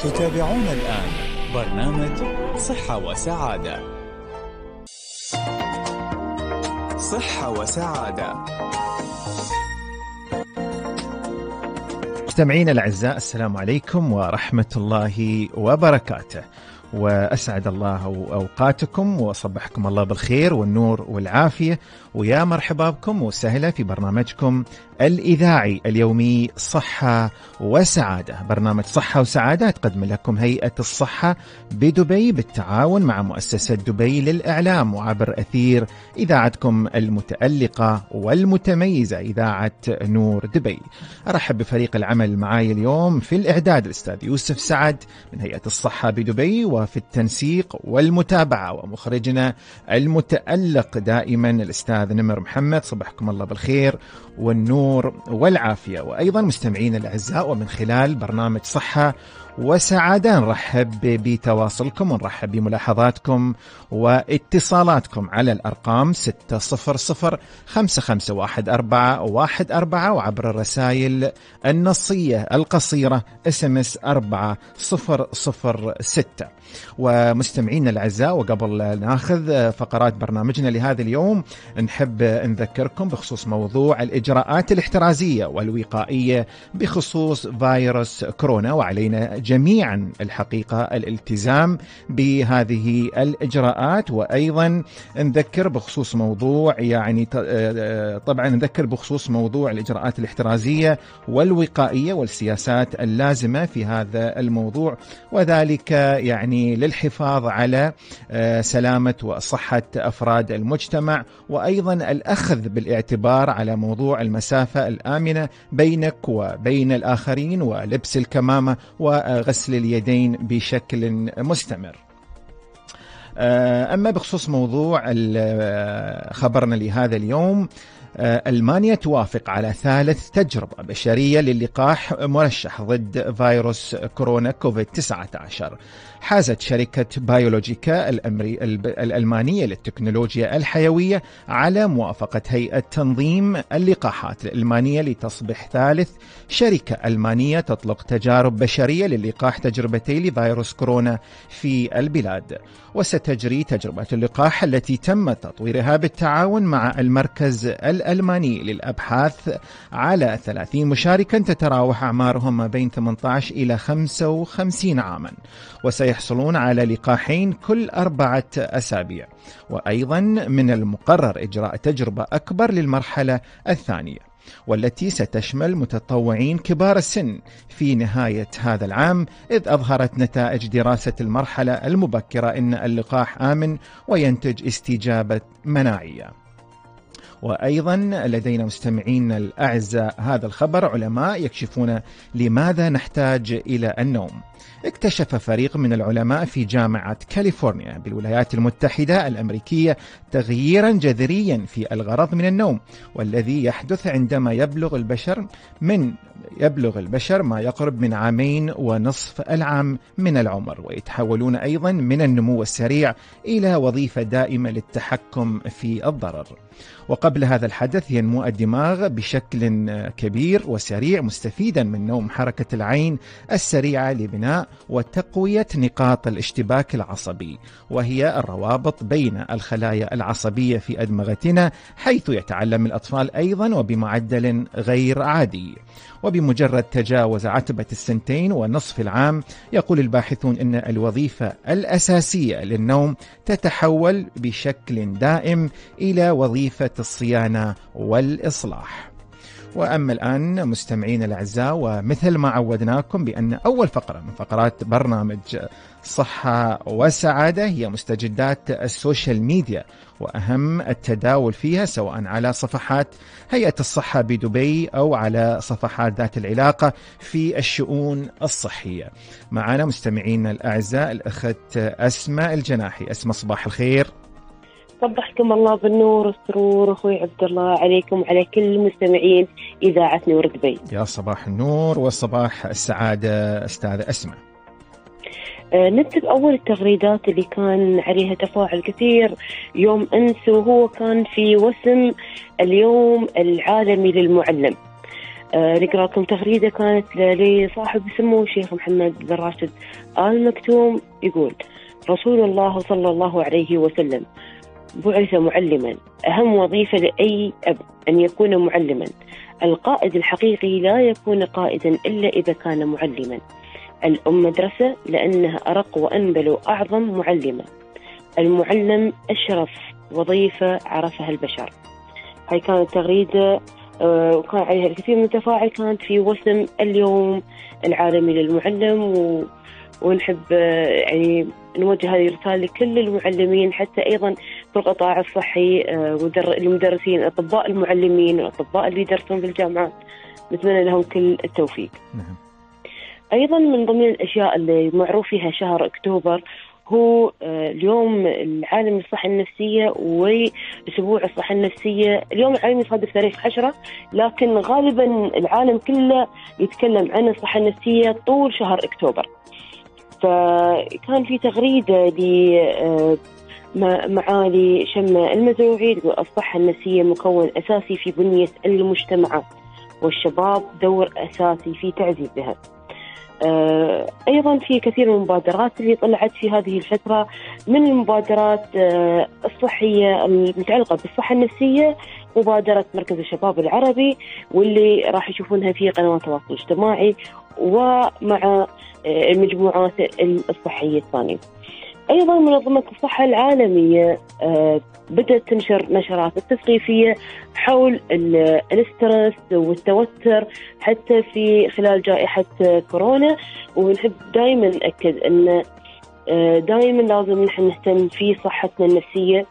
تتابعون الآن برنامج صحة وسعادة صحة وسعادة مستمعينا الأعزاء السلام عليكم ورحمة الله وبركاته. وأسعد الله أوقاتكم وصبحكم الله بالخير والنور والعافية ويا مرحبا بكم وسهلا في برنامجكم الإذاعي اليومي صحة وسعادة، برنامج صحة وسعادة تقدم لكم هيئة الصحة بدبي بالتعاون مع مؤسسة دبي للإعلام وعبر أثير إذاعتكم المتألقة والمتميزة إذاعة نور دبي. أرحب بفريق العمل معي اليوم في الإعداد الأستاذ يوسف سعد من هيئة الصحة بدبي وفي التنسيق والمتابعة ومخرجنا المتألق دائما الأستاذ نمر محمد. صبحكم الله بالخير والنور والعافية. وأيضا مستمعينا الأعزاء ومن خلال برنامج صحة وسعادة نرحب بتواصلكم ونرحب بملاحظاتكم واتصالاتكم على الأرقام 600 5514 وعبر الرسائل النصية القصيرة SMS 4006 ومستمعينا الأعزاء وقبل نأخذ فقرات برنامجنا لهذا اليوم نحب نذكركم بخصوص موضوع الإجراءات الاحترازية والوقائية بخصوص فيروس كورونا وعلينا جميعا الحقيقة الالتزام بهذه الإجراءات. وأيضا نذكر بخصوص موضوع يعني طبعا نذكر بخصوص موضوع الإجراءات الاحترازية والوقائية والسياسات اللازمة في هذا الموضوع. وذلك يعني للحفاظ على سلامة وصحة أفراد المجتمع. وأيضا الأخذ بالاعتبار على موضوع المسافة الآمنة بينك وبين الآخرين ولبس الكمامة وغسل اليدين بشكل مستمر. أما بخصوص موضوع خبرنا لهذا اليوم ألمانيا توافق على ثالث تجربة بشرية للقاح مرشح ضد فيروس كورونا كوفيد 19 حازت شركة بايولوجيكا الأمري الألمانية للتكنولوجيا الحيوية على موافقة هيئة تنظيم اللقاحات الألمانية لتصبح ثالث شركة ألمانية تطلق تجارب بشرية للقاح تجربتي لفيروس كورونا في البلاد. وستجري تجربة اللقاح التي تم تطويرها بالتعاون مع المركز الألماني للأبحاث على 30 مشاركا تتراوح أعمارهم ما بين 18 إلى 55 عاما. وسيحصلون على لقاحين كل أربعة أسابيع وأيضا من المقرر إجراء تجربة أكبر للمرحلة الثانية والتي ستشمل متطوعين كبار السن في نهاية هذا العام إذ أظهرت نتائج دراسة المرحلة المبكرة أن اللقاح آمن وينتج استجابة مناعية وأيضا لدينا مستمعين الأعزاء هذا الخبر علماء يكشفون لماذا نحتاج إلى النوم. اكتشف فريق من العلماء في جامعة كاليفورنيا بالولايات المتحدة الأمريكية تغييرا جذريا في الغرض من النوم والذي يحدث عندما يبلغ البشر من يبلغ البشر ما يقرب من عامين ونصف العام من العمر ويتحولون أيضا من النمو السريع إلى وظيفة دائمة للتحكم في الضرر. وقبل هذا الحدث ينمو الدماغ بشكل كبير وسريع مستفيدا من نوم حركة العين السريعة لبناء وتقوية نقاط الاشتباك العصبي وهي الروابط بين الخلايا العصبية في أدمغتنا حيث يتعلم الأطفال أيضا وبمعدل غير عادي. وبمجرد تجاوز عتبة السنتين ونصف العام يقول الباحثون أن الوظيفة الأساسية للنوم تتحول بشكل دائم إلى وظيفة الصيانة والإصلاح وأما الآن مستمعين الأعزاء ومثل ما عودناكم بأن أول فقرة من فقرات برنامج صحة وسعادة هي مستجدات السوشيال ميديا وأهم التداول فيها سواء على صفحات هيئة الصحة بدبي أو على صفحات ذات العلاقة في الشؤون الصحية. معنا مستمعينا الأعزاء الأخت أسماء الجناحي. أسماء صباح الخير. صبحكم الله بالنور والسرور أخوي عبد الله عليكم وعلى كل مستمعين إذاعة نور دبي. يا صباح النور وصباح السعادة أستاذة أسماء. آه، نبدأ بأول التغريدات اللي كان عليها تفاعل كثير يوم أمس وهو كان في وسم اليوم العالمي للمعلم آه، نقرأ لكم تغريدة كانت لصاحب سمو الشيخ محمد بن راشد آل مكتوم يقول رسول الله صلى الله عليه وسلم بعث معلما. أهم وظيفة لأي أب أن يكون معلما. القائد الحقيقي لا يكون قائدا إلا إذا كان معلما. الأم مدرسة لأنها أرق وأنبل وأعظم معلمة. المعلم أشرف وظيفة عرفها البشر. هاي كانت تغريدة آه، وكان عليها الكثير من التفاعل. كانت في وسم اليوم العالمي للمعلم و... ونحب آه، يعني نوجه هذه الرسالة لكل المعلمين حتى أيضا في القطاع الصحي آه، المدرسين الأطباء المعلمين الأطباء اللي يدرسون في الجامعات نتمنى لهم كل التوفيق. نعم. أيضا من ضمن الأشياء اللي معروف فيها شهر أكتوبر هو آه، اليوم العالمي للصحة النفسية وأسبوع الصحة النفسية. اليوم العالمي يصادف تاريخ عشرة لكن غالبا العالم كله يتكلم عن الصحة النفسية طول شهر أكتوبر. فكان في تغريدة آه، معالي شمة المزروعي تقول الصحة النفسية مكون أساسي في بنية المجتمعات والشباب دور أساسي في تعزيزها آه، أيضا في كثير من المبادرات اللي طلعت في هذه الفترة من المبادرات آه، الصحية المتعلقة بالصحة النفسية مبادرة مركز الشباب العربي واللي راح يشوفونها في قنوات التواصل الاجتماعي ومع آه، المجموعات الصحية الثانية. أيضا منظمة الصحة العالمية بدأت تنشر نشرات التثقيفيه حول الاسترس والتوتر حتى في خلال جائحة كورونا. ونحب دائما نأكد إن آه، دائما لازم نحن نهتم في صحتنا النفسية. آه،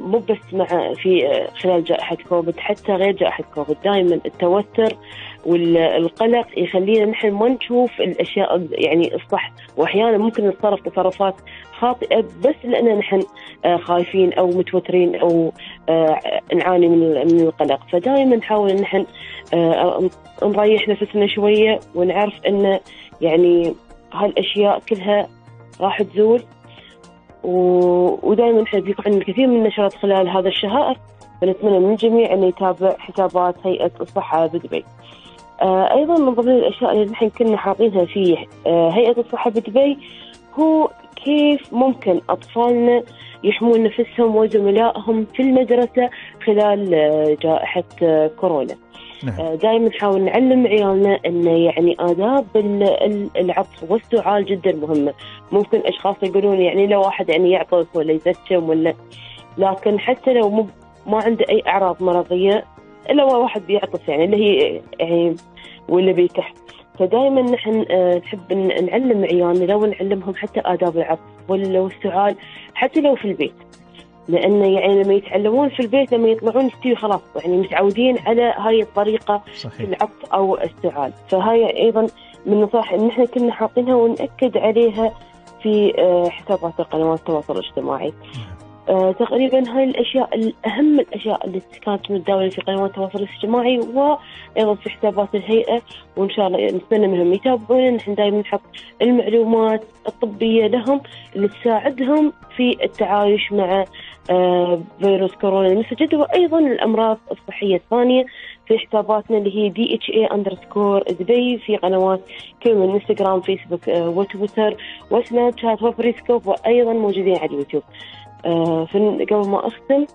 مو بس مع في آه، خلال جائحة كوفيد حتى غير جائحة كوفيد. دائما التوتر والقلق يخلينا نحن ما نشوف الأشياء يعني الصح. واحيانا ممكن نتصرف تصرفات خاطئة بس لأن نحن آه، خايفين أو متوترين أو نعاني من من القلق. فدائما نحاول نحن نريح نفسنا شوية ونعرف إن يعني هالأشياء كلها راح تزول. ودائما إحنا بيكون عندنا الكثير من النشرات خلال هذا الشهر فنتمنى من الجميع أن يتابع حسابات هيئة الصحة بدبي. آه أيضا من ضمن الأشياء اللي نحن كنا حاطينها في آه هيئة الصحة بدبي هو كيف ممكن أطفالنا يحمون نفسهم وزملائهم في المدرسة خلال آه جائحة آه كورونا. نعم. آه، دائما نحاول نعلم عيالنا إن يعني آداب العطف والسعال جدا مهمه، ممكن أشخاص يقولون يعني لو واحد يعني يعطف ولا يزكم ولا لكن حتى لو ما عنده أي أعراض مرضية إلا واحد بيعطف يعني اللي هي يعني ولا بيكح فدائما نحن آه، نحب نعلم عيالنا لو نعلمهم حتى آداب العطف ولا السعال حتى لو في البيت. لأن يعني لما يتعلمون في البيت لما يطلعون يستوي خلاص يعني متعودين على هاي الطريقة صحيح. في العطف أو السعال. فهاي أيضا من النصائح اللي نحن كنا حاطينها ونأكد عليها في آه، حسابات القنوات التواصل الاجتماعي. آه تقريبا هاي الأشياء الاهم الأشياء اللي كانت متداولة في قنوات التواصل الاجتماعي وأيضا في حسابات الهيئة. وإن شاء الله نتمنى منهم يتابعونا. نحن دائما نحط المعلومات الطبية لهم اللي تساعدهم في التعايش مع فيروس كورونا. المستجد وأيضا الأمراض الصحية الثانية في حساباتنا اللي هي DHA underscore دبي في قنوات كل من انستغرام فيسبوك آه وتويتر وسناب شات وبريسكوب وأيضا موجودين على اليوتيوب. آه قبل ما أختم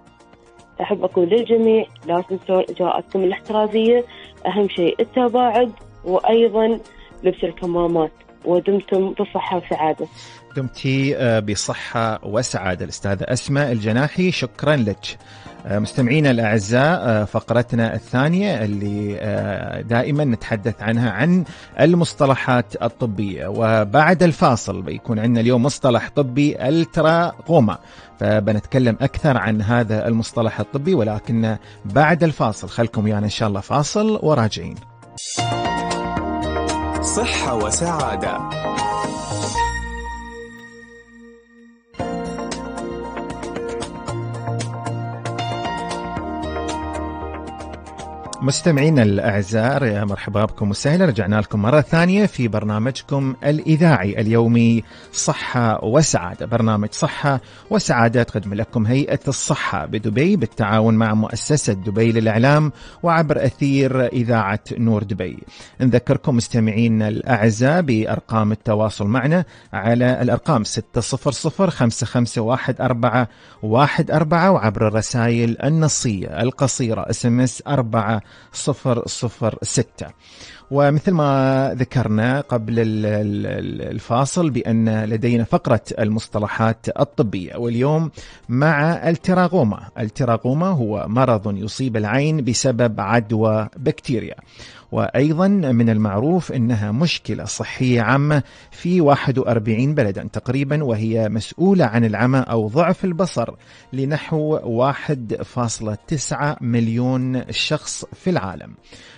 أحب أقول للجميع لا تنسوا إجراءاتكم الاحترازية. أهم شيء التباعد وأيضا لبس الكمامات. ودمتم بصحة وسعادة. دمتي آه، بصحة وسعادة. الأستاذة أسماء الجناحي شكرا لك. آه، مستمعينا الأعزاء آه، فقرتنا الثانية اللي دائما نتحدث عنها عن المصطلحات الطبية. وبعد الفاصل بيكون عندنا اليوم مصطلح طبي التراكوما فبنتكلم أكثر عن هذا المصطلح الطبي ولكن بعد الفاصل خلكم ويانا إن شاء الله فاصل وراجعين. صحة وسعادة. مستمعينا الأعزاء يا مرحبا بكم وسهلا رجعنا لكم مرة ثانية في برنامجكم الإذاعي اليومي صحة وسعادة، برنامج صحة وسعادة تقدم لكم هيئة الصحة بدبي بالتعاون مع مؤسسة دبي للإعلام وعبر أثير إذاعة نور دبي. نذكركم مستمعينا الأعزاء بأرقام التواصل معنا على الأرقام 600 5514 وعبر الرسائل النصية القصيرة SMS 4 006 ومثل ما ذكرنا قبل الفاصل بأن لدينا فقرة المصطلحات الطبية. واليوم مع التراغوما. التراغوما هو مرض يصيب العين بسبب عدوى بكتيريا. وأيضا من المعروف أنها مشكلة صحية عامة في 41 بلدا تقريبا وهي مسؤولة عن العمى أو ضعف البصر لنحو 1.9 مليون شخص في العالم.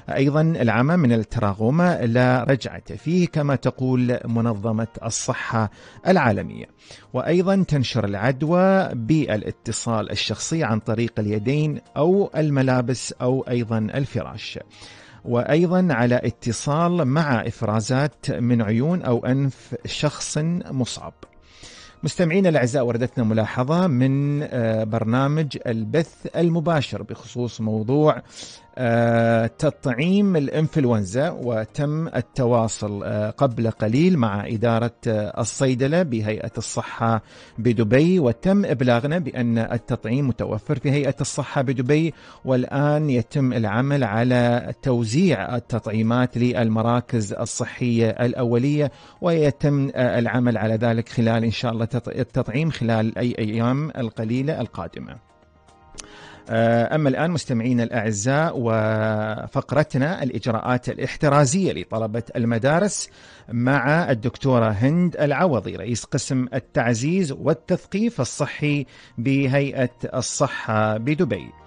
أيضا العمى من التراغوما لا رجعة فيه كما تقول منظمة الصحة العالمية وأيضا تنشر العدوى بالاتصال الشخصي عن طريق اليدين أو الملابس أو أيضا الفراش وأيضا على اتصال مع إفرازات من عيون أو أنف شخص مصاب. مستمعينا الأعزاء وردتنا ملاحظة من آه، برنامج البث المباشر بخصوص موضوع تطعيم الإنفلونزا وتم التواصل آه، قبل قليل مع إدارة آه، الصيدلة بهيئة الصحة بدبي وتم إبلاغنا بأن التطعيم متوفر في هيئة الصحة بدبي والآن يتم العمل على توزيع التطعيمات للمراكز الصحية الأولية ويتم العمل على ذلك خلال إن شاء الله التطعيم خلال أي أيام القليلة القادمة. آه، أما الآن مستمعينا الأعزاء وفقرتنا الإجراءات الاحترازية لطلبة المدارس مع الدكتورة هند العوضي رئيس قسم التعزيز والتثقيف الصحي بهيئة الصحة بدبي. آه،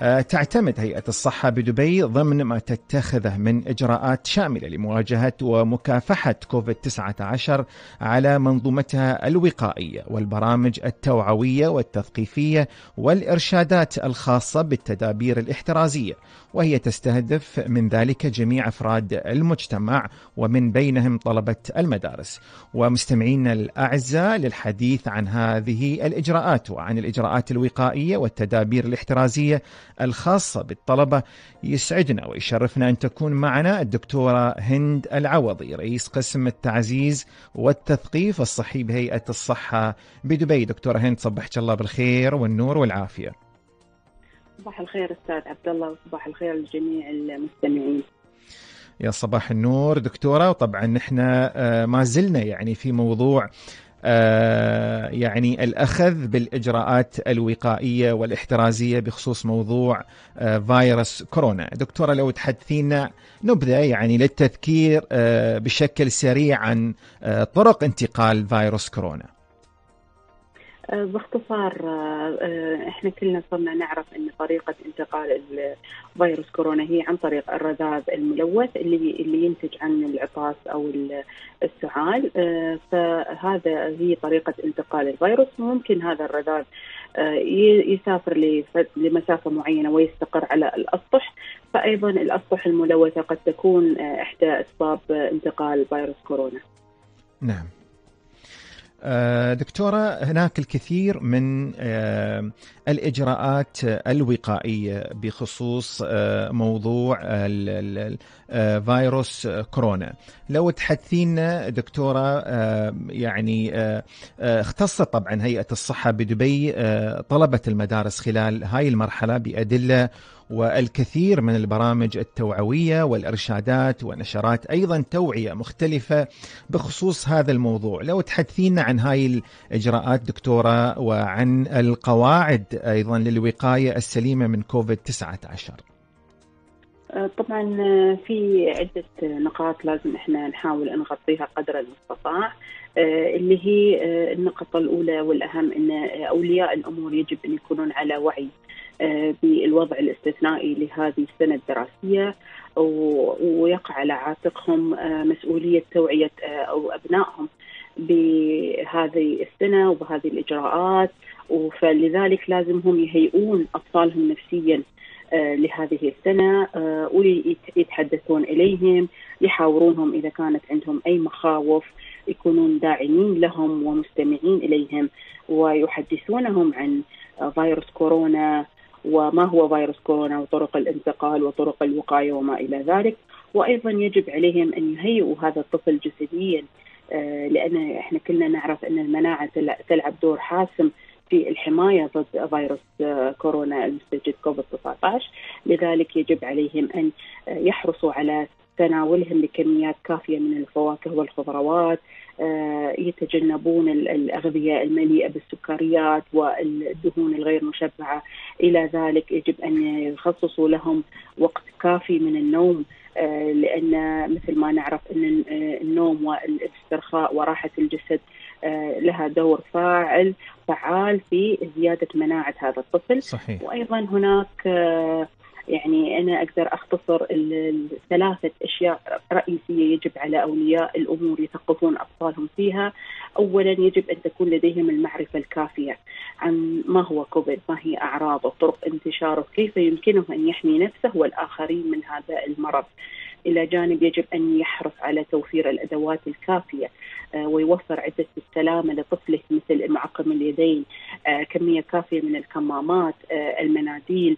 تعتمد هيئة الصحة بدبي ضمن ما تتخذه من إجراءات شاملة لمواجهة ومكافحة كوفيد-19 على منظومتها الوقائية والبرامج التوعوية والتثقيفية والإرشادات الخاصة بالتدابير الاحترازية وهي تستهدف من ذلك جميع أفراد المجتمع ومن بينهم طلبة المدارس. ومستمعينا الأعزاء للحديث عن هذه الإجراءات وعن الإجراءات الوقائية والتدابير الاحترازية الخاصة بالطلبة يسعدنا ويشرفنا أن تكون معنا الدكتورة هند العوضي رئيس قسم التعزيز والتثقيف الصحي بهيئة الصحة بدبي. دكتورة هند صبحك الله بالخير والنور والعافية. صباح الخير أستاذ عبد الله وصباح الخير لجميع المستمعين. يا صباح النور دكتورة. وطبعا نحن آه، ما زلنا يعني في موضوع يعني الأخذ بالإجراءات الوقائية والاحترازية بخصوص موضوع آه، فيروس كورونا، دكتورة لو تحدثينا نبذه يعني للتذكير بشكل سريع عن طرق انتقال فيروس كورونا. آه، باختصار آه، آه، إحنا كلنا صرنا نعرف إن طريقة انتقال فيروس كورونا هي عن طريق الرذاذ الملوث اللي اللي ينتج عن العطاس أو السعال فهذا هي طريقة انتقال الفيروس ممكن هذا الرذاذ يسافر لمسافة معينة ويستقر على الأسطح فايضا الأسطح الملوثة قد تكون إحدى أسباب انتقال فيروس كورونا. نعم. آه، دكتورة هناك الكثير من آه، الإجراءات الوقائية بخصوص آه، موضوع فيروس كورونا. لو تحدثينا دكتورة يعني اختصت طبعا هيئة الصحة بدبي طلبة المدارس خلال هاي المرحلة بأدلة والكثير من البرامج التوعوية والإرشادات ونشرات أيضا توعية مختلفة بخصوص هذا الموضوع، لو تحدثينا عن هاي الإجراءات دكتورة وعن القواعد أيضا للوقاية السليمة من كوفيد 19. أه، طبعا أه، في عدة نقاط لازم إحنا نحاول نغطيها قدر المستطاع أه، اللي هي النقطة الأولى والأهم أن أولياء الأمور يجب أن يكونون على وعي بالوضع الاستثنائي لهذه السنة الدراسية ويقع على عاتقهم مسؤولية توعية أو أبنائهم بهذه السنة وبهذه الإجراءات فلذلك لازم هم يهيئون أطفالهم نفسيا لهذه السنة ويتحدثون إليهم يحاورونهم إذا كانت عندهم أي مخاوف يكونون داعمين لهم ومستمعين إليهم ويحدثونهم عن فيروس كورونا وما هو فيروس كورونا وطرق الانتقال وطرق الوقاية وما إلى ذلك. وأيضا يجب عليهم أن يهيئوا هذا الطفل جسديا آه، لأن إحنا كلنا نعرف أن المناعة تلعب دور حاسم في الحماية ضد فيروس آه، كورونا المستجد كوفيد 19 لذلك يجب عليهم أن يحرصوا على تناولهم لكميات كافية من الفواكه والخضروات آه، يتجنبون الأغذية المليئة بالسكريات والدهون الغير مشبعة إلى ذلك يجب أن يخصصوا لهم وقت كافي من النوم آه، لأن مثل ما نعرف أن النوم والاسترخاء وراحة الجسد آه، لها دور فاعل فعال في زيادة مناعة هذا الطفل صحيح. وأيضا هناك يعني أنا أقدر أختصر الثلاثه أشياء رئيسية يجب على أولياء الأمور يثقفون اطفالهم فيها. اولا يجب أن تكون لديهم المعرفة الكافية عن ما هو كوفيد، ما هي اعراضه، طرق انتشاره، كيف يمكنه أن يحمي نفسه والآخرين من هذا المرض. إلى جانب يجب أن يحرص على توفير الأدوات الكافية آه، ويوفر عدة السلامة لطفله مثل معقم اليدين، آه، كمية كافية من الكمامات، آه، المناديل،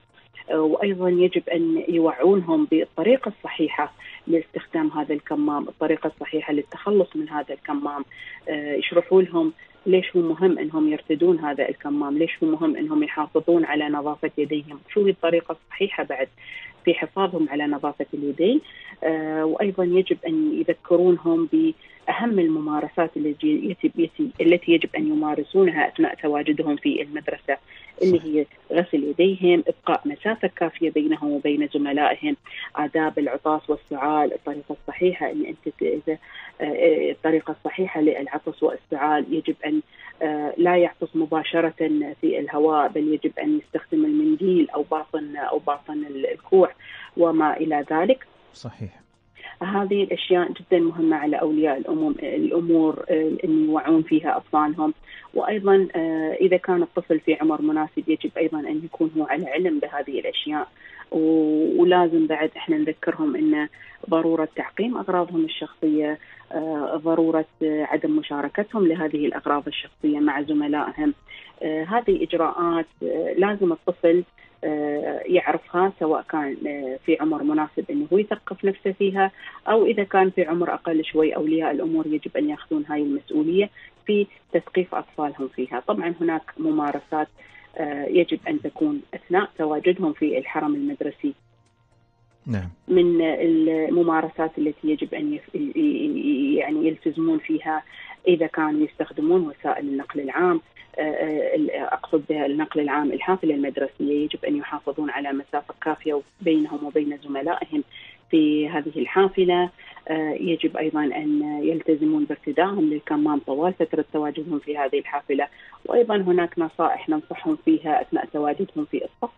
وأيضا يجب أن يوعونهم بالطريقة الصحيحة لاستخدام هذا الكمام، الطريقة الصحيحة للتخلص من هذا الكمام، آه، يشرحوا لهم ليش هو مهم إنهم يرتدون هذا الكمام، ليش هو مهم إنهم يحافظون على نظافة يديهم، شو هي الطريقة الصحيحة بعد في حفاظهم على نظافة اليدين، آه، وأيضا يجب أن يذكرونهم باهم الممارسات التي التي يجب أن يمارسونها أثناء تواجدهم في المدرسة اللي هي غسل يديهم، إبقاء مسافة كافية بينهم وبين زملائهم، آداب العطاس والسعال، الطريقة الصحيحة إن أنت إذا آه، الطريقة الصحيحة للعطس والسعال يجب أن آه، لا يعطس مباشرة في الهواء بل يجب أن يستخدم المنديل أو باطن أو باطن الكوع وما إلى ذلك. صحيح. هذه الأشياء جدا مهمة على أولياء الأمور الأمور آه، إن يوعون فيها أطفالهم. وأيضا آه، إذا كان الطفل في عمر مناسب يجب أيضا أن يكون هو على علم بهذه الأشياء. ولازم بعد إحنا نذكرهم إن ضرورة تعقيم أغراضهم الشخصية آه، ضرورة عدم مشاركتهم لهذه الأغراض الشخصية مع زملائهم. هذه إجراءات لازم الطفل يعرفها سواء كان آه، في عمر مناسب إنه هو يثقف نفسه فيها أو إذا كان في عمر أقل شوي اولياء الأمور يجب أن يأخذون هاي المسؤولية في تثقيف أطفالهم فيها، طبعا هناك ممارسات آه، يجب أن تكون أثناء تواجدهم في الحرم المدرسي. نعم. من الممارسات التي يجب أن يعني يلتزمون فيها إذا كانوا يستخدمون وسائل النقل العام. أقصد بها النقل العام الحافله المدرسية. يجب أن يحافظون على مسافة كافية بينهم وبين زملائهم في هذه الحافلة. يجب أيضا أن يلتزمون بارتدائهم للكمام طوال فترة تواجدهم في هذه الحافلة. وأيضا هناك نصائح ننصحهم فيها أثناء تواجدهم في الصف.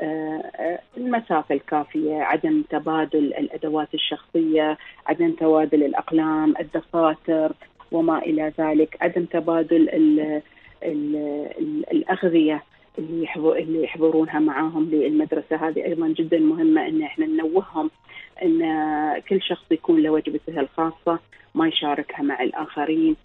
آه، آه، المسافة الكافية عدم تبادل الأدوات الشخصية عدم تبادل الأقلام الدفاتر وما إلى ذلك عدم تبادل الأغذية اللي اللي يحضرونها معاهم للمدرسة. هذه أيضا جدا مهمة إن إحنا ننوههم إن كل شخص يكون له وجبته الخاصة ما يشاركها مع الآخرين.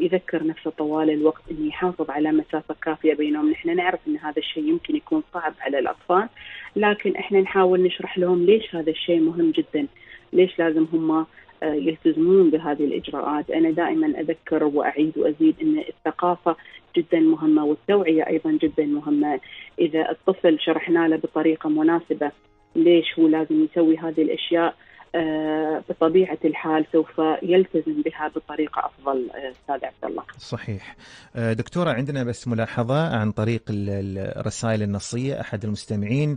يذكر نفسه طوال الوقت إنه يحافظ على مسافة كافية بينهم، نحن نعرف إن هذا الشيء يمكن يكون صعب على الأطفال، لكن إحنا نحاول نشرح لهم ليش هذا الشيء مهم جدا، ليش لازم هم آه، يلتزمون بهذه الإجراءات، أنا دائما أذكر وأعيد وأزيد إن الثقافة جدا مهمة والتوعية أيضا جدا مهمة، إذا الطفل شرحنا له بطريقة مناسبة ليش هو لازم يسوي هذه الأشياء؟ آه، بطبيعة الحال سوف يلتزم بها بطريقة أفضل آه، أستاذ عبد الله. صحيح. آه، دكتورة عندنا بس ملاحظة عن طريق الرسائل النصية أحد المستمعين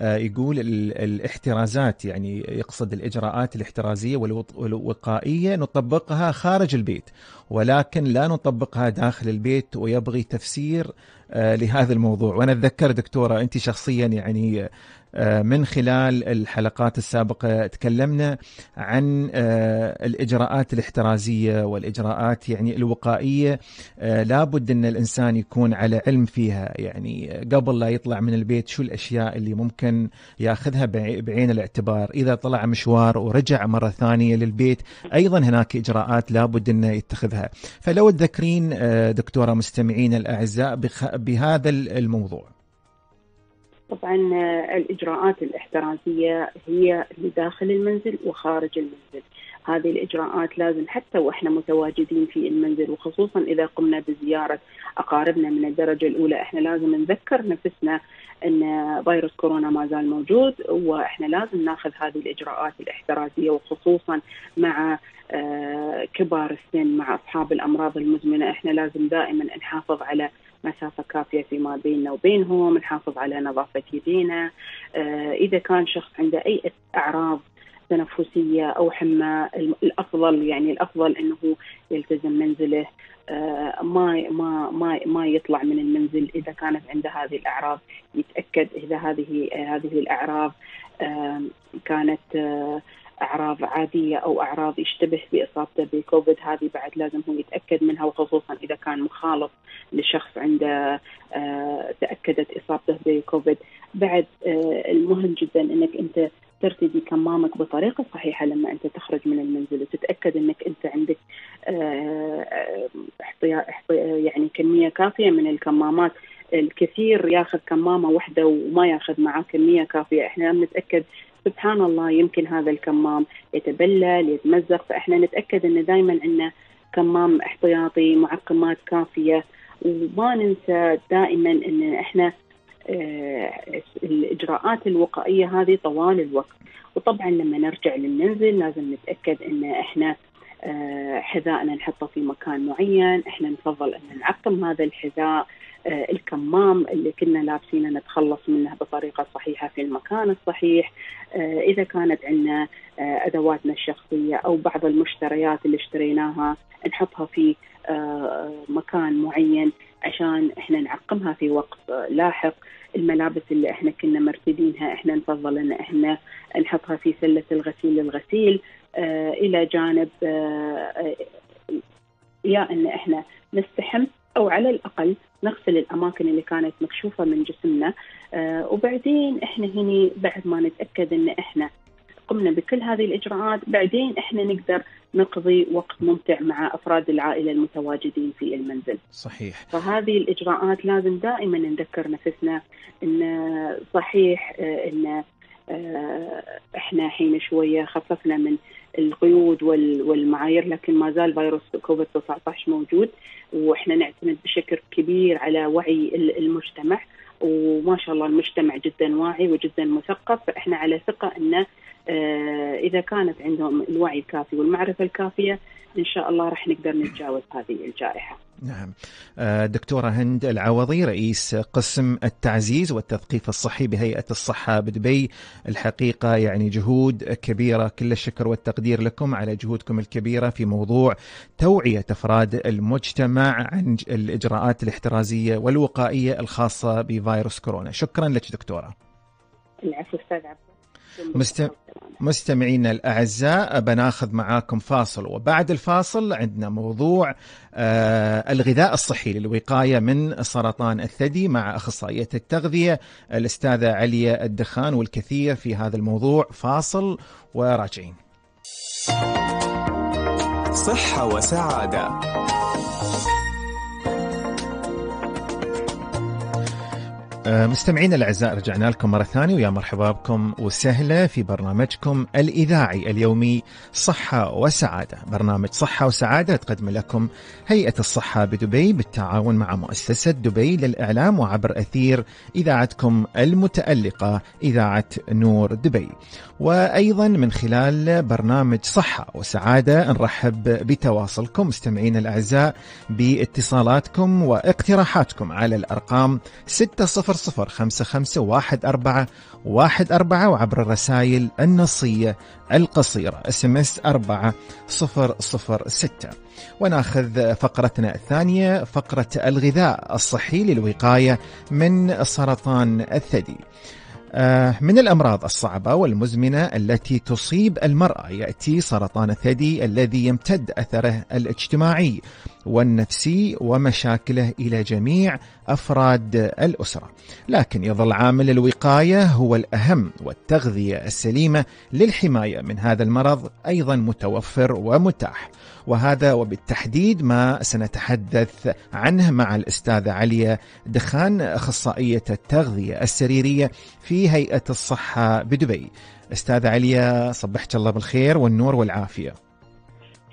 يقول الاحترازات يعني يقصد الإجراءات الاحترازية والوقائية نطبقها خارج البيت ولكن لا نطبقها داخل البيت ويبغي تفسير لهذا الموضوع وأنا أتذكر دكتورة أنت شخصيا يعني آه، من خلال الحلقات السابقة تكلمنا عن آه، الإجراءات الاحترازية والإجراءات يعني الوقائية آه، لابد أن الإنسان يكون على علم فيها. يعني قبل لا يطلع من البيت شو الأشياء اللي ممكن ياخذها بعين الاعتبار؟ إذا طلع مشوار ورجع مرة ثانية للبيت أيضا هناك إجراءات لابد أنه يتخذها. فلو تذكرين دكتورة مستمعين الأعزاء بهذا الموضوع. طبعا الإجراءات الإحترازية هي لداخل المنزل وخارج المنزل. هذه الإجراءات لازم حتى وإحنا متواجدين في المنزل وخصوصا إذا قمنا بزيارة أقاربنا من الدرجة الأولى إحنا لازم نذكر نفسنا أن فيروس كورونا ما زال موجود وإحنا لازم ناخذ هذه الإجراءات الإحترازية وخصوصا مع آه، كبار السن مع أصحاب الأمراض المزمنة. إحنا لازم دائما نحافظ على مسافة كافية فيما بيننا وبينهم نحافظ على نظافة يدينا. آه، إذا كان شخص عنده أي أعراض تنفسية أو حمى الأفضل يعني الأفضل أنه يلتزم منزله. آه، ما ما ما ما يطلع من المنزل إذا كانت عنده هذه الأعراض. يتأكد إذا هذه هذه الأعراض كانت آه، أعراض عادية أو أعراض يشتبه بإصابته بكوفيد هذه بعد لازم هو يتأكد منها وخصوصا إذا كان مخالط لشخص عنده آه، تأكدت إصابته بكوفيد. بعد آه، المهم جدا إنك أنت ترتدي كمامك بطريقة صحيحة لما أنت تخرج من المنزل وتتأكد أنك أنت عندك آه، يعني كمية كافية من الكمامات. الكثير ياخذ كمامة واحدة وما ياخذ معاه كمية كافية. إحنا نتأكد سبحان الله يمكن هذا الكمام يتبلل يتمزق. فإحنا نتأكد انه دائما عندنا كمام احتياطي معقمات كافية. وما ننسى دائما إن إحنا آه، الإجراءات الوقائية هذه طوال الوقت. وطبعا لما نرجع للمنزل لازم نتأكد إن إحنا آه، حذائنا نحطه في مكان معين. إحنا نفضل إن نعقم هذا الحذاء. الكمام اللي كنا لابسينه نتخلص منه بطريقه صحيحه في المكان الصحيح. آه، اذا كانت عندنا آه، ادواتنا الشخصيه أو بعض المشتريات اللي اشتريناها نحطها في مكان معين عشان إحنا نعقمها في وقت لاحق. الملابس اللي إحنا كنا مرتدينها إحنا نفضل ان إحنا نحطها في سلة الغسيل للغسيل إلى جانب يا إن إحنا نستحم أو على الأقل نغسل الأماكن اللي كانت مكشوفة من جسمنا آه وبعدين إحنا هني بعد ما نتأكد إن إحنا قمنا بكل هذه الإجراءات بعدين إحنا نقدر نقضي وقت ممتع مع أفراد العائلة المتواجدين في المنزل. صحيح. فهذه الإجراءات لازم دائما نذكر نفسنا إن صحيح آه، إن آه، إحنا حين شوية خففنا من القيود والمعايير لكن ما زال فيروس كوفيد 19 موجود وإحنا نعتمد بشكل كبير على وعي المجتمع وما شاء الله المجتمع جدا واعي وجدا مثقف فاحنا على ثقة انه آه، إذا كانت عندهم الوعي الكافي والمعرفة الكافية إن شاء الله راح نقدر نتجاوز هذه الجائحة. نعم. آه، دكتورة هند العوضي رئيس قسم التعزيز والتثقيف الصحي بهيئة الصحة بدبي، الحقيقة يعني جهود كبيرة كل الشكر والتقدير لكم على جهودكم الكبيرة في موضوع توعية أفراد المجتمع عن الإجراءات الاحترازية والوقائية الخاصة بفيروس كورونا. شكرا لك دكتورة. العفو أستاذ عبد مست... مستمعينا الأعزاء بناخذ معاكم فاصل وبعد الفاصل عندنا موضوع آه الغذاء الصحي للوقاية من سرطان الثدي مع أخصائية التغذية الأستاذة عليا الدخان والكثير في هذا الموضوع. فاصل وراجعين. صحة وسعادة. مستمعينا الأعزاء رجعنا لكم مرة ثانية ويا مرحبا بكم وسهلا في برنامجكم الإذاعي اليومي صحة وسعادة، برنامج صحة وسعادة تقدم لكم هيئة الصحة بدبي بالتعاون مع مؤسسة دبي للإعلام وعبر أثير إذاعتكم المتألقة إذاعة نور دبي. وأيضا من خلال برنامج صحة وسعادة نرحب بتواصلكم مستمعينا الأعزاء باتصالاتكم واقتراحاتكم على الأرقام 60 صفر خمسة خمسة واحد أربعة واحد أربعة وعبر الرسائل النصية القصيرة. SMS أربعة صفر صفر ستة. وناخذ فقرتنا الثانية فقرة الغذاء الصحي للوقاية من سرطان الثدي. من الأمراض الصعبة والمزمنة التي تصيب المرأة يأتي سرطان الثدي الذي يمتد أثره الاجتماعي والنفسي ومشاكله إلى جميع أفراد الأسرة. لكن يظل عامل الوقاية هو الأهم والتغذية السليمة للحماية من هذا المرض أيضا متوفر ومتاح. وهذا وبالتحديد ما سنتحدث عنه مع الأستاذة عليا دخان أخصائية التغذية السريرية في هيئة الصحة بدبي. أستاذة عليا صبحت الله بالخير والنور والعافية.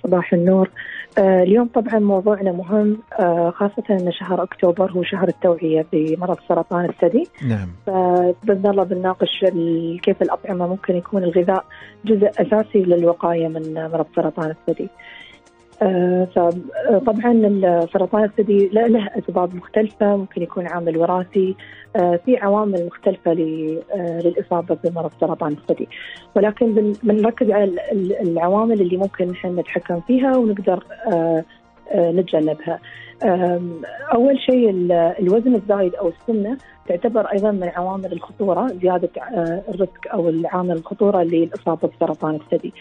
صباح النور. آه اليوم طبعا موضوعنا مهم آه خاصة أن شهر أكتوبر هو شهر التوعية بمرض سرطان الثدي. نعم. فبإذن الله بنناقش كيف الأطعمة ممكن يكون الغذاء جزء أساسي للوقاية من مرض سرطان الثدي. فطبعا ال- سرطان الثدي له أسباب مختلفة ممكن يكون عامل وراثي آه، في عوامل مختلفة آه، للإصابة بمرض سرطان الثدي ولكن بن- بنركز على ال- ال- العوامل اللي ممكن نحن نتحكم فيها ونقدر آه، آه، نتجنبها. أول شيء ال- الوزن الزايد أو السمنة تعتبر أيضا من عوامل الخطورة زيادة آه، الريسك أو العامل الخطورة للإصابة بسرطان الثدي.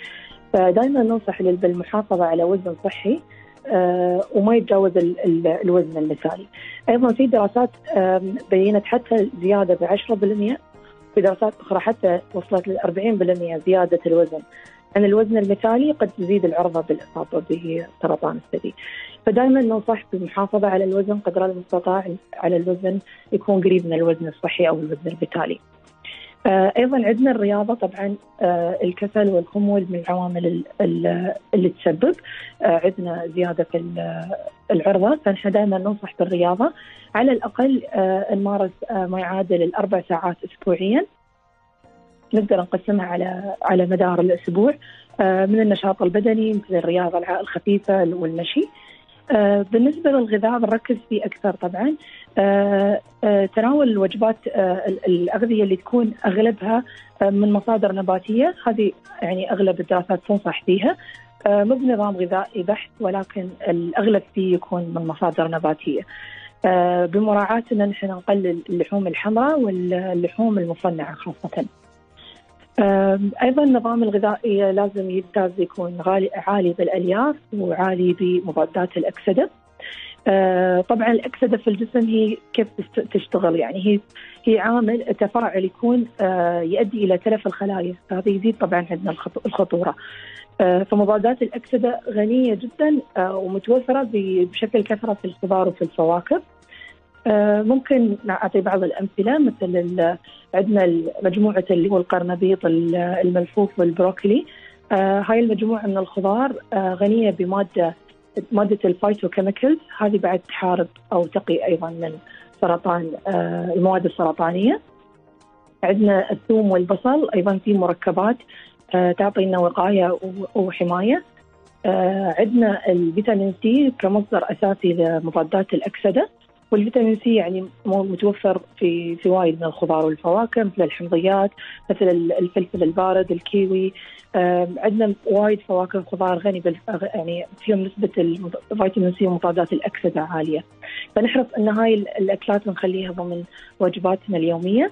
فدائما ننصح بالمحافظة على وزن صحي آه، وما يتجاوز ال- ال- الوزن المثالي. أيضا في دراسات بينت حتى زيادة ب 10% في دراسات أخرى حتى وصلت ل 40% زيادة الوزن عن الوزن المثالي قد تزيد العرضة بالإصابة بسرطان الثدي. فدائما ننصح بالمحافظة على الوزن قدر المستطاع على الوزن يكون قريب من الوزن الصحي أو الوزن المثالي. آه، أيضا عندنا الرياضة طبعا آه، الكسل والخمول من العوامل ال- ال- اللي تسبب آه، عندنا زيادة في ال- العرضة. فنحن دائما ننصح بالرياضة. على الأقل نمارس ما يعادل الأربع ساعات اسبوعيا. نقدر نقسمها على على مدار الأسبوع من النشاط البدني مثل الرياضة الخفيفة والمشي. آه، بالنسبة للغذاء بنركز فيه أكثر طبعا. آه، آه، تناول الوجبات ال- الأغذية اللي تكون أغلبها آه، من مصادر نباتية. هذه يعني أغلب الدراسات تنصح فيها. مو بنظام غذائي بحت ولكن الأغلب فيه يكون من مصادر نباتية. آه، بمراعاه ان نحن نقلل اللحوم الحمراء واللحوم المصنعة خاصة. أيضا النظام الغذائي لازم يمتاز يكون غالي عالي بالألياف وعالي بمضادات الأكسدة. آه، طبعا الأكسدة في الجسم هي كيف تشتغل يعني هي هي عامل تفاعل يكون آه، يؤدي إلى تلف الخلايا فهذا يزيد طبعا عندنا الخط- الخطورة. آه، فمضادات الأكسدة غنية جدا ومتوفرة بشكل كثرة في الخضار وفي الفواكه. آه، ممكن نعطي بعض الأمثلة مثل عندنا مجموعة اللي هو القرنبيط ال- الملفوف والبروكلي. آه، هاي المجموعة من الخضار آه، غنية بمادة مادة الفايتوكيميكلز هذه بعد تحارب أو تقي أيضا من سرطان المواد السرطانية. عندنا الثوم والبصل أيضا في مركبات تعطينا وقاية وحماية. عندنا الفيتامين C كمصدر أساسي لمضادات الأكسدة. والفيتامين C يعني متوفر في في وايد من الخضار والفواكه مثل الحمضيات مثل ال- الفلفل البارد الكيوي. عندنا وايد فواكه وخضار غني بال يعني فيهم نسبة الفيتامين C ومضادات الأكسدة عالية. فنحرص إن هاي ال- الأكلات نخليها ضمن وجباتنا اليومية.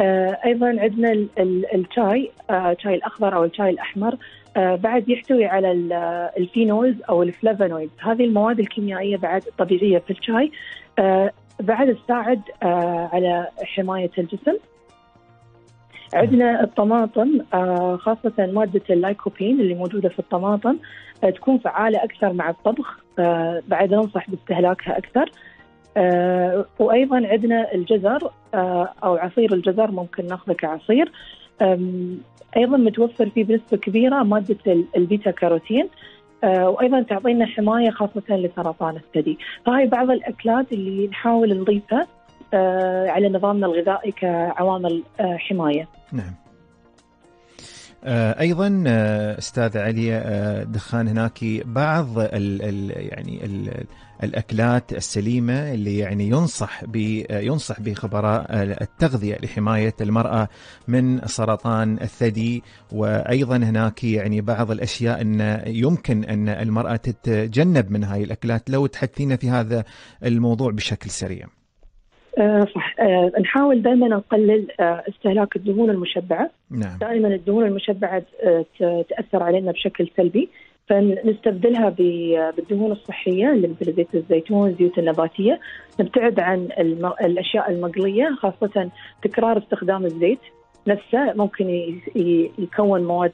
آه، أيضا عندنا ال- ال- الشاي آه، الشاي الأخضر أو الشاي الأحمر. بعد يحتوي على ال- ال phenols أو ال flavonoids. هذه المواد الكيميائية بعد الطبيعيه في الشاي. آه، بعد تساعد آه، على حماية الجسم. عندنا الطماطم آه، خاصة مادة اللايكوبين اللي موجودة في الطماطم آه، تكون فعالة أكثر مع الطبخ. آه، بعد ننصح باستهلاكها أكثر. آه، وأيضا عندنا الجزر آه، أو عصير الجزر ممكن ناخذه كعصير. آم، أيضا متوفر فيه بنسبة كبيرة مادة ال- البيتا كاروتين آه، وأيضا تعطينا حماية خاصة لسرطان الثدي، فهاي بعض الأكلات اللي نحاول نضيفها آه، على نظامنا الغذائي كعوامل آه، حماية. نعم أيضا أستاذ علي دخان هناك بعض ال ال يعني ال الأكلات السليمة اللي يعني ينصح ب ينصح بخبراء التغذية لحماية المرأة من سرطان الثدي. وأيضا هناك يعني بعض الأشياء أن يمكن أن المرأة تتجنب من هاي الأكلات. لو تحدثينا في هذا الموضوع بشكل سريع. آه صح. آه نحاول دائما نقلل آه استهلاك الدهون المشبعة. نعم. دائما الدهون المشبعة تأثر علينا بشكل سلبي. فنستبدلها بالدهون الصحية اللي مثل زيت الزيتون الزيوت النباتية. نبتعد عن الم- الأشياء المقلية خاصة تكرار استخدام الزيت نفسه. ممكن يكون مواد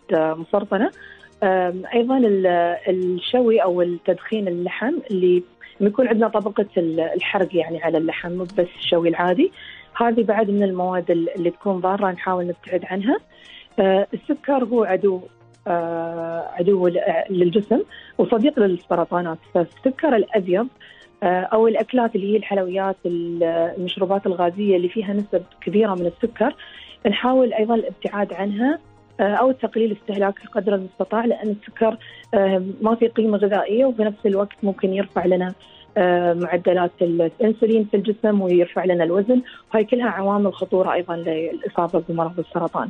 آه، أيضا ال- الشوي أو التدخين اللحم اللي لما يكون عندنا طبقة ال- الحرق يعني على اللحم مو بس الشوي العادي. هذه بعد من المواد ال- اللي تكون ضارة نحاول نبتعد عنها. آه، السكر هو عدو عدو ل- للجسم وصديق للسرطانات. فالسكر الأبيض آه، أو الأكلات اللي هي الحلويات ال- المشروبات الغازية اللي فيها نسب كبيرة من السكر. نحاول أيضا الابتعاد عنها آه، أو تقليل استهلاكها قدر المستطاع لأن السكر آه، ما في قيمة غذائية وفي نفس الوقت ممكن يرفع لنا آه، معدلات الإنسولين في الجسم ويرفع لنا الوزن. وهي كلها عوامل خطورة أيضا للإصابة بمرض السرطان.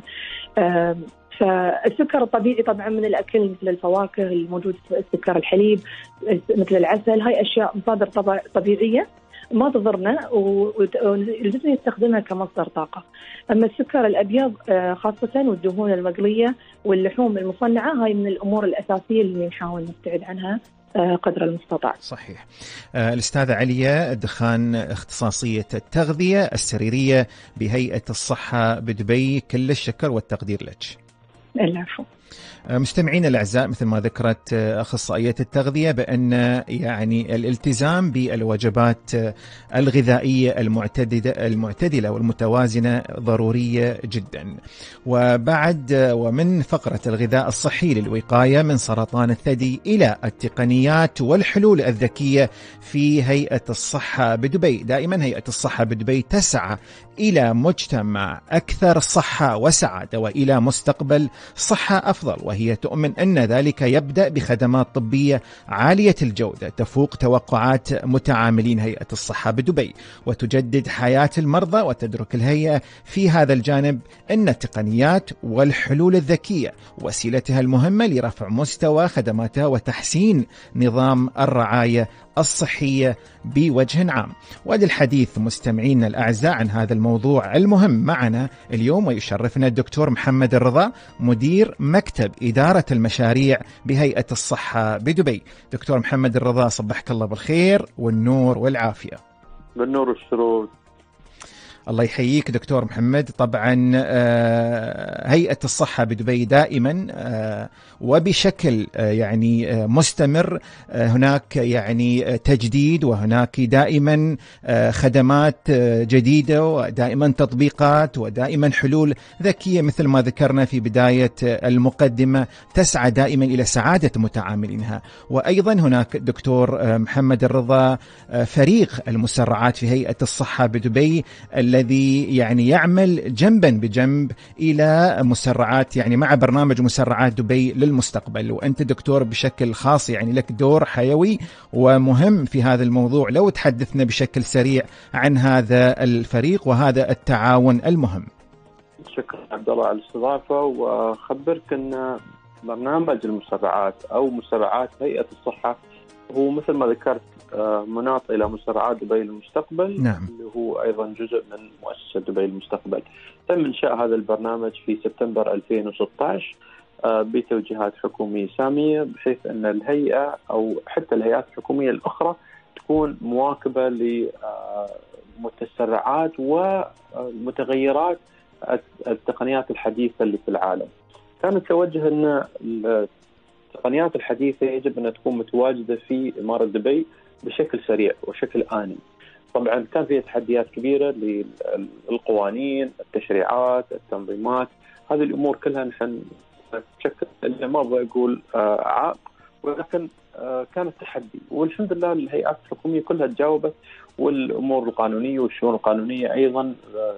فالسكر الطبيعي طبعا من الأكل مثل الفواكه الموجود السكر الحليب مثل العسل هاي أشياء مصادر طبيعية ما تضرنا والجسم يستخدمها كمصدر طاقة. أما السكر الأبيض آه، خاصة والدهون المقلية واللحوم المصنعة هاي من الأمور الأساسية اللي نحاول نبتعد عنها آه، قدر المستطاع. صحيح آه، الأستاذة عليا الدخان اختصاصية التغذية السريرية بهيئة الصحة بدبي كل الشكر والتقدير لك العفو. مستمعينا الأعزاء مثل ما ذكرت أخصائية التغذية بأن يعني الالتزام بالوجبات الغذائية المعتدله المعتدلة والمتوازنة ضرورية جدا. وبعد ومن فقرة الغذاء الصحي للوقاية من سرطان الثدي إلى التقنيات والحلول الذكية في هيئة الصحة بدبي، دائما هيئة الصحة بدبي تسعى إلى مجتمع أكثر صحة وسعادة وإلى مستقبل صحة أفضل وهي تؤمن أن ذلك يبدأ بخدمات طبية عالية الجودة تفوق توقعات متعاملين هيئة الصحة بدبي وتجدد حياة المرضى وتدرك الهيئة في هذا الجانب إن التقنيات والحلول الذكية وسيلتها المهمة لرفع مستوى خدماتها وتحسين نظام الرعاية الصحية بوجه عام. وللحديث مستمعينا الأعزاء عن هذا الموضوع المهم معنا اليوم ويشرفنا الدكتور محمد الرضا مدير مكتب إدارة المشاريع بهيئة الصحة بدبي. دكتور محمد الرضا صبحك الله بالخير والنور والعافية. بالنور والسرور الله يحييك دكتور محمد طبعا آه، هيئة الصحة بدبي دائما آه، وبشكل آه، يعني آه، مستمر آه، هناك يعني تجديد وهناك دائما خدمات جديدة ودائما تطبيقات ودائما حلول ذكية مثل ما ذكرنا في بداية آه، المقدمة تسعى دائما إلى سعادة متعاملينها. وأيضا هناك دكتور محمد الرضا فريق المسرعات في هيئة الصحة بدبي الذي يعني يعمل جنبا بجنب إلى مسرعات يعني مع برنامج مسرعات دبي للمستقبل وأنت دكتور بشكل خاص يعني لك دور حيوي ومهم في هذا الموضوع لو تحدثنا بشكل سريع عن هذا الفريق وهذا التعاون المهم. شكرا عبد الله على الاستضافة وأخبرك أن برنامج المسرعات أو مسرعات هيئة الصحة هو مثل ما ذكرت آه، مناط إلى مسرعات دبي للمستقبل نعم. اللي هو أيضا جزء من مؤسسة دبي للمستقبل. تم إنشاء هذا البرنامج في سبتمبر 2016 آه، بتوجيهات حكومية سامية بحيث أن الهيئة أو حتى الهيئات الحكومية الأخرى تكون مواكبة لمتسرعات ومتغيرات التقنيات الحديثة اللي في العالم. كان التوجه أن التقنيات الحديثة يجب أن تكون متواجدة في إمارة دبي بشكل سريع وشكل آني. طبعا كان فيها تحديات كبيرة للقوانين، التشريعات، التنظيمات، هذه الأمور كلها نحن تشكل ما أبغى أقول آه، عائق ولكن آه، كانت تحدي والحمد لله الهيئات الحكومية كلها تجاوبت والأمور القانونية والشؤون القانونية أيضا آه،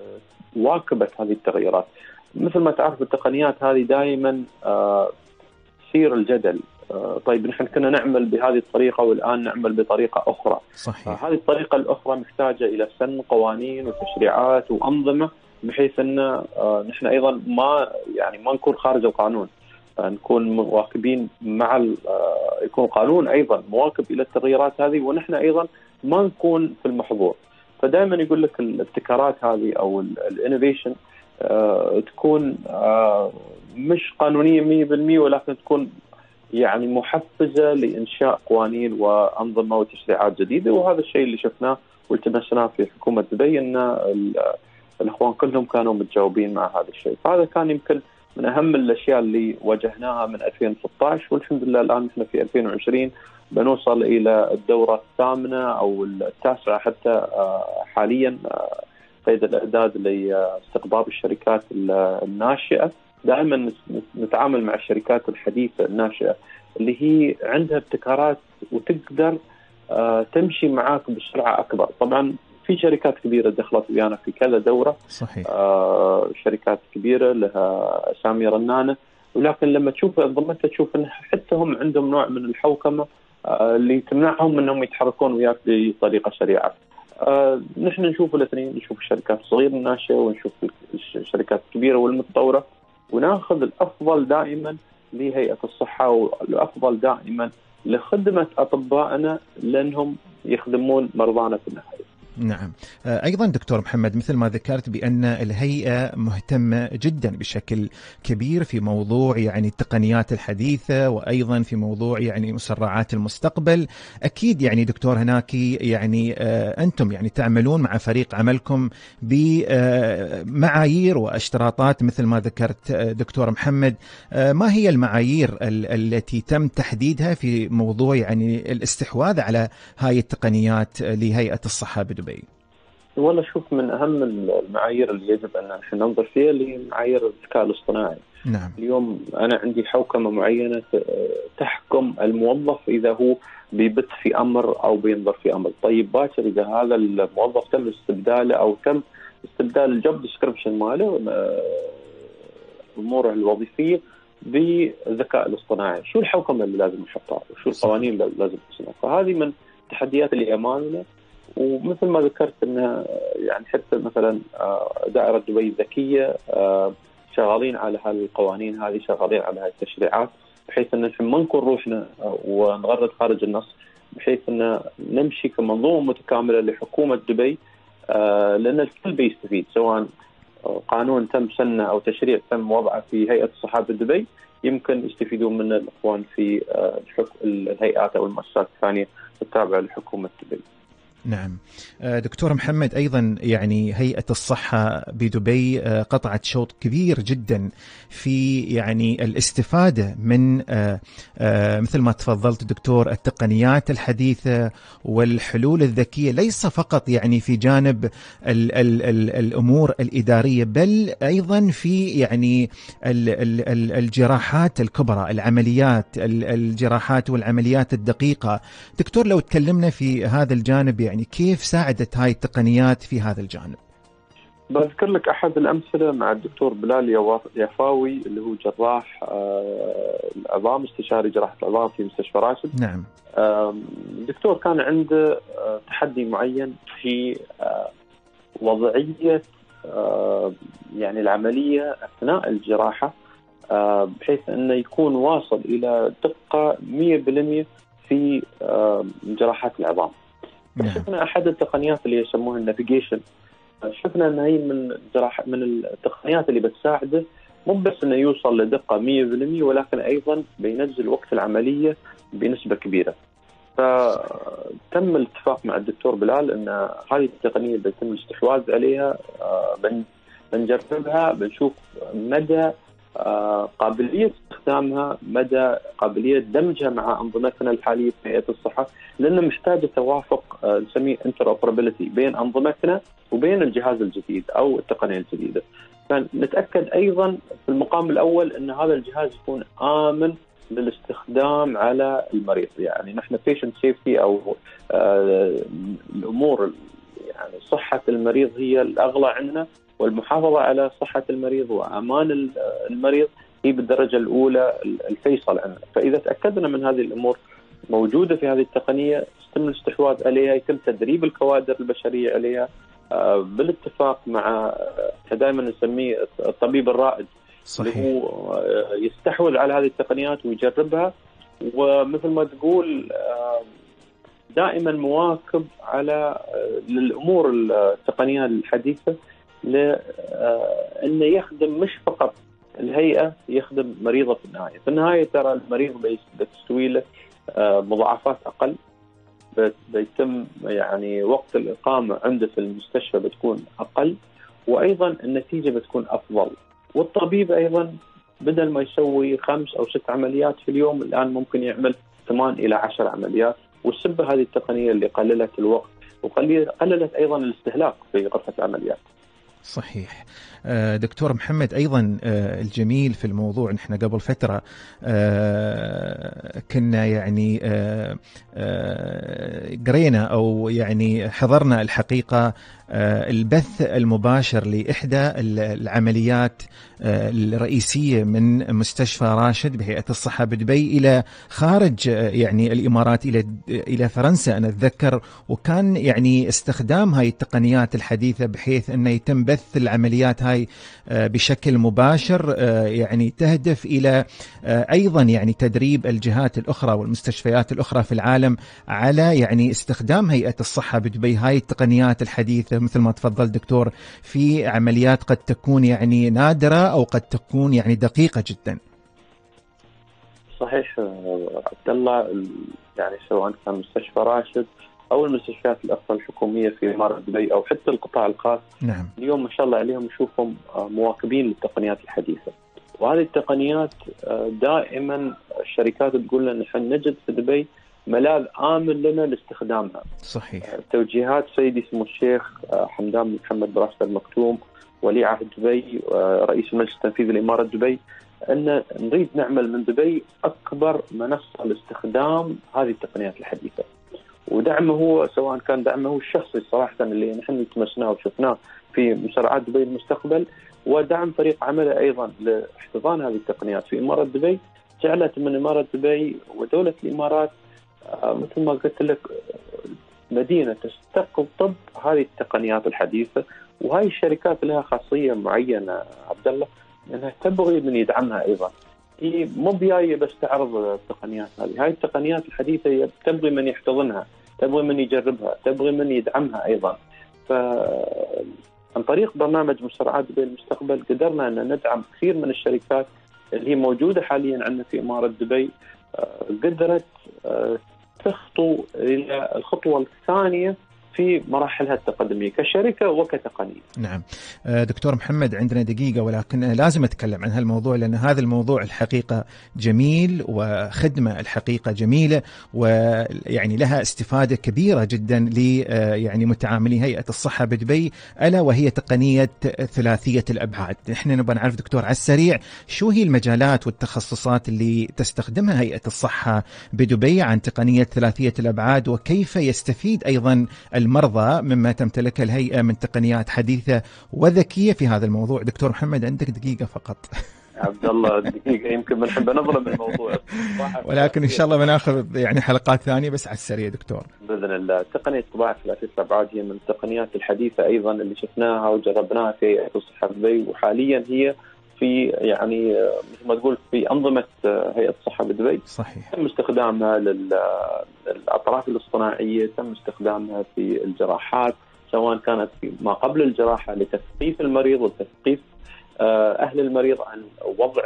واكبت هذه التغيرات. مثل ما تعرف التقنيات هذه دائما تثير الجدل طيب نحن كنا نعمل بهذه الطريقة والآن نعمل بطريقة أخرى. صحيح. هذه الطريقة الأخرى محتاجة إلى سن قوانين وتشريعات وأنظمة بحيث أن آه، نحن أيضا ما يعني ما نكون خارج القانون. آه، نكون مواكبين مع آه، يكون القانون أيضا مواكب إلى التغييرات هذه ونحن أيضا ما نكون في المحظور. فدائما يقول لك الابتكارات هذه أو الإنوفيشن تكون آه، مش قانونية 100% ولكن تكون يعني محفزة لإنشاء قوانين وأنظمة وتشريعات جديدة وهذا الشيء اللي شفناه والتمسناه في حكومة دبي إن الإخوان كلهم كانوا متجاوبين مع هذا الشيء، فهذا كان يمكن من أهم الأشياء اللي واجهناها من 2016 والحمد لله الآن إحنا في 2020 بنوصل إلى الدورة الثامنة أو التاسعة حتى آه، حاليا آه، قيد الأعداد لاستقطاب الشركات الناشئة. دائما نتعامل مع الشركات الحديثة الناشئة اللي هي عندها ابتكارات وتقدر آه، تمشي معاك بسرعة أكبر، طبعا في شركات كبيرة دخلت ويانا في كذا دورة. صحيح. آه شركات كبيرة لها أسامي رنانة. ولكن لما تشوف انظمتها تشوف إن حتى هم عندهم نوع من الحوكمة آه اللي تمنعهم إنهم يتحركون وياك بطريقة سريعة. آه نحن نشوف الاثنين نشوف الشركات الصغيرة الناشئة ونشوف الشركات الكبيرة والمتطورة. وناخذ الأفضل دائما لهيئة الصحة والأفضل دائما لخدمة أطبائنا لأنهم يخدمون مرضانا في النهاية. نعم. آه، أيضا دكتور محمد مثل ما ذكرت بأن الهيئة مهتمة جدا بشكل كبير في موضوع يعني التقنيات الحديثة وأيضا في موضوع يعني مسرعات المستقبل. أكيد يعني دكتور هناك يعني آه، أنتم يعني تعملون مع فريق عملكم بمعايير واشتراطات مثل ما ذكرت آه، دكتور محمد. ما هي المعايير التي تم تحديدها في موضوع يعني الاستحواذ على هاي التقنيات لهيئة الصحة بدبي؟ دبي؟ والله شوف من اهم المعايير اللي يجب ان إحنا ننظر فيها اللي هي معايير الذكاء الاصطناعي. نعم. اليوم أنا عندي حوكمة معينة تحكم الموظف إذا هو بيبت في أمر أو بينظر في أمر، طيب باكر إذا هذا الموظف تم استبداله أو تم استبدال الجوب ديسكربشن ماله أموره الوظيفية بالذكاء الاصطناعي، شو الحوكمة اللي لازم نحطها؟ وشو القوانين اللي لازم نحطها؟ فهذه من التحديات اللي امامنا ومثل ما ذكرت إن يعني حتى مثلا آه، دائرة دبي الذكية آه، شغالين على هالقوانين هذه شغالين على هاي التشريعات بحيث إن ما نكون روحنا آه، ونغرد خارج النص بحيث إن نمشي كمنظومة متكاملة لحكومة دبي لأن الكل بيستفيد سواء قانون تم سنة أو تشريع تم وضعه في هيئة الصحافة دبي يمكن يستفيدون منه الإخوان في الهيئات أو المؤسسات الثانية التابعة لحكومة دبي. نعم. آه، دكتور محمد أيضا يعني هيئة الصحة بدبي آه، قطعت شوط كبير جدا في يعني الاستفادة من آه، مثل ما تفضلت دكتور التقنيات الحديثة والحلول الذكية ليس فقط يعني في جانب ال ال ال الأمور الإدارية بل أيضا في يعني ال ال ال الجراحات الكبرى العمليات الجراحات والعمليات الدقيقة. دكتور لو تكلمنا في هذا الجانب يعني كيف ساعدت هاي التقنيات في هذا الجانب؟ بذكر لك أحد الأمثلة مع الدكتور بلال يافاوي اللي هو جراح آه، العظام استشاري جراحة العظام في مستشفى راشد نعم الدكتور كان عنده آه، تحدي معين في آه، وضعية يعني العملية أثناء الجراحة بحيث أنه يكون واصل إلى دقة 100% في جراحات العظام. نعم. شفنا أحد التقنيات اللي يسموها النافيجيشن شفنا ان هي من جراح من التقنيات اللي بتساعده مو بس إنه يوصل لدقة 100% ولكن أيضا بينزل وقت العملية بنسبة كبيرة. فتم الاتفاق مع الدكتور بلال إن هذه التقنية بيتم الاستحواذ عليها آه، بنجربها بنشوف مدى آه، قابلية استخدامها مدى قابلية دمجها مع أنظمتنا الحالية في هيئة الصحة لأنه محتاجة توافق آه، نسميه انتر بين أنظمتنا وبين الجهاز الجديد أو التقنية الجديدة. فنتأكد أيضا في المقام الأول أن هذا الجهاز يكون آمن للاستخدام على المريض يعني نحن بيشنت سيفتي أو آه الأمور يعني صحة المريض هي الأغلى عندنا والمحافظة على صحة المريض وأمان المريض هي بالدرجه الأولى الفيصل عندنا، فإذا تأكدنا من هذه الأمور موجودة في هذه التقنية يتم الاستحواذ عليها، يتم تدريب الكوادر البشرية عليها آه، بالاتفاق مع دائما نسميه الطبيب الرائد صحيح. اللي هو آه، يستحوذ على هذه التقنيات ويجربها ومثل ما تقول دائما مواكب على آه، للأمور التقنية الحديثة لأنه يخدم مش فقط الهيئة يخدم مريضة في النهاية، في النهاية ترى المريض بتستوي له آه، مضاعفات أقل. بيتم يعني وقت الإقامة عنده في المستشفى بتكون أقل وأيضا النتيجة بتكون أفضل. والطبيب أيضا بدل ما يسوي خمس أو ست عمليات في اليوم الآن ممكن يعمل ثمان إلى عشر عمليات. والسبه هذه التقنية اللي قللت الوقت وقللت أيضا الاستهلاك في غرفة العمليات. صحيح. آه، دكتور محمد أيضا آه، الجميل في الموضوع نحن قبل فترة آه، كنا يعني قرينا أو يعني حضرنا الحقيقة البث المباشر لإحدى العمليات الرئيسية من مستشفى راشد بهيئة الصحة بدبي إلى خارج يعني الإمارات إلى إلى فرنسا. أنا أتذكر وكان يعني استخدام هاي التقنيات الحديثة بحيث أنه يتم بث العمليات هاي آه، بشكل مباشر آه، يعني تهدف إلى آه، أيضا يعني تدريب الجهات الأخرى والمستشفيات الأخرى في العالم على يعني استخدام هيئة الصحة بدبي. هاي التقنيات الحديثة مثل ما تفضل دكتور في عمليات قد تكون يعني نادرة أو قد تكون يعني دقيقة جدا. صحيح عبد الله يعني سواء كان مستشفى راشد أو المستشفيات الاخرى الحكومية في إمارة دبي أو حتى القطاع الخاص نعم. اليوم ما شاء الله عليهم نشوفهم آه، مواكبين للتقنيات الحديثة وهذه التقنيات آه، دائما الشركات تقول لنا نحن نجد في دبي ملاذ آمن لنا لاستخدامها. صحيح. آه، توجيهات سيدي سمو الشيخ حمدان بن محمد بن راشد المكتوم ولي عهد دبي رئيس المجلس التنفيذي لإمارة دبي أن نريد نعمل من دبي أكبر منصة لاستخدام هذه التقنيات الحديثة. ودعمه هو سواء كان دعمه الشخصي صراحة اللي نحن التمسناه وشفناه في مسرعات دبي المستقبل ودعم فريق عمله أيضا لاحتضان هذه التقنيات في إمارة دبي جعلت من إمارة دبي ودولة الإمارات آه، مثل ما قلت لك مدينة تستقطب هذه التقنيات الحديثة وهاي الشركات لها خاصية معينة عبد الله إنها تبغي من يدعمها أيضا. هي مو بجاية بس تعرض التقنيات هذه، هاي التقنيات الحديثة تبغي من يحتضنها، تبغي من يجربها، تبغي من يدعمها أيضا. ف عن طريق برنامج مسرعات بين المستقبل قدرنا أن ندعم كثير من الشركات اللي هي موجودة حاليا عندنا في إمارة دبي. آه، قدرت آه، تخطو إلى الخطوة الثانية في مراحلها التقدمية كشركة وكتقنية. نعم. آه، دكتور محمد عندنا دقيقة ولكن لازم أتكلم عن هالموضوع لأن هذا الموضوع الحقيقة جميل وخدمة الحقيقة جميلة ويعني لها استفادة كبيرة جدا ل آه، يعني متعاملي هيئة الصحة بدبي ألا وهي تقنية ثلاثية الأبعاد. إحنا نبغى نعرف دكتور على السريع شو هي المجالات والتخصصات اللي تستخدمها هيئة الصحة بدبي عن تقنية ثلاثية الأبعاد وكيف يستفيد أيضا المرضى مما تمتلكه الهيئة من تقنيات حديثة وذكية في هذا الموضوع. دكتور محمد عندك دقيقة فقط. عبد الله دقيقة. يمكن بنحب نظلم الموضوع ولكن إن شاء الله بناخذ يعني حلقات ثانية بس على السريع دكتور. بإذن الله. تقنية طباعة ثلاثية الابعاد هي من التقنيات الحديثة أيضا اللي شفناها وجربناها في الصحة دبي وحاليا هي في يعني مثل ما تقول في أنظمة هيئة الصحة بدبي. صحيح. تم استخدامها للأطراف الاصطناعية تم استخدامها في الجراحات سواء كانت في ما قبل الجراحة لتثقيف المريض وتثقيف آه، أهل المريض عن وضع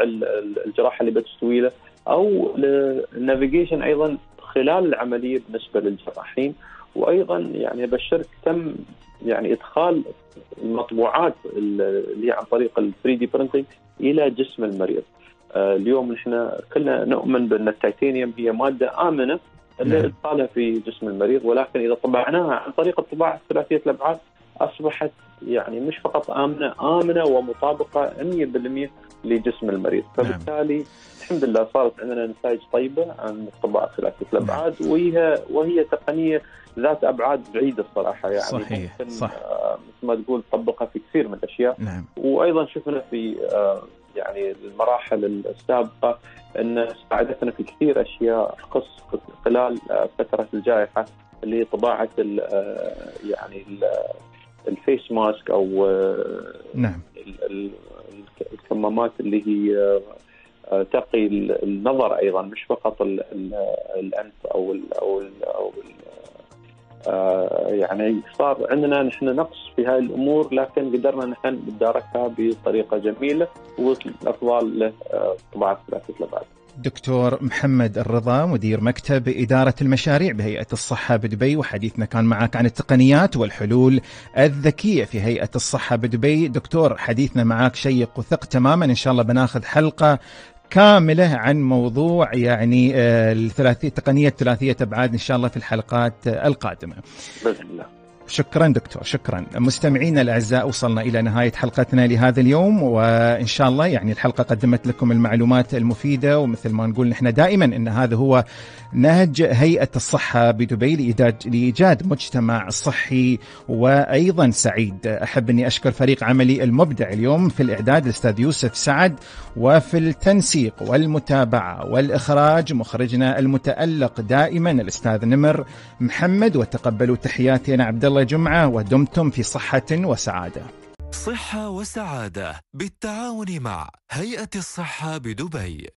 الجراحة اللي بتستوي له أو لل navigation أيضا خلال العملية بالنسبة للجراحين. وأيضا يعني أبشرك تم يعني إدخال المطبوعات اللي هي عن طريق ال 3D printing إلى جسم المريض. آه، اليوم نحن كلنا نؤمن بأن التيتانيوم هي مادة آمنة لإدخالها نعم. في جسم المريض ولكن إذا طبعناها عن طريق الطباعة ثلاثيه الأبعاد أصبحت يعني مش فقط آمنة آمنة ومطابقة 100% لجسم المريض نعم. فبالتالي نعم. الحمد لله صارت عندنا نتائج طيبة عن الطباعه ثلاثيه الأبعاد نعم. وهي وهي تقنية ذات أبعاد بعيدة الصراحة يعني صحيح صح آه مثل ما تقول طبقها في كثير من الأشياء نعم. وأيضا شفنا في آه يعني المراحل السابقة أن ساعدتنا في كثير أشياء تخص خلال آه فترة الجائحة اللي هي طباعه يعني الفيس ماسك أو آه نعم الكمامات اللي هي آه، تقي النظر أيضا مش فقط الأنف أو ال أو ال أو ال آه، يعني صار عندنا نحن نقص في هذه الأمور لكن قدرنا نحن نتداركها بطريقة جميلة ووصل الاطفال لطباعه ثلاثة الابعاد. دكتور محمد الرضا مدير مكتب إدارة المشاريع بهيئة الصحة بدبي وحديثنا كان معك عن التقنيات والحلول الذكية في هيئة الصحة بدبي. دكتور حديثنا معك شيق وثق تماما. إن شاء الله بناخذ حلقة كاملة عن موضوع يعني آه، الثلاثية تقنية ثلاثية أبعاد إن شاء الله في الحلقات القادمة. بإذن الله. شكرا دكتور شكرا. مستمعينا الأعزاء وصلنا إلى نهاية حلقتنا لهذا اليوم وإن شاء الله يعني الحلقة قدمت لكم المعلومات المفيدة ومثل ما نقول نحن دائما إن هذا هو نهج هيئة الصحة بدبي لايجاد مجتمع صحي وأيضا سعيد. أحب أني أشكر فريق عملي المبدع اليوم في الإعداد الأستاذ يوسف سعد وفي التنسيق والمتابعة والإخراج مخرجنا المتألق دائما الأستاذ نمر محمد وتقبلوا تحياتي أنا عبد الله جمعة ودمتم في صحة وسعادة. صحة وسعادة بالتعاون مع هيئة الصحة بدبي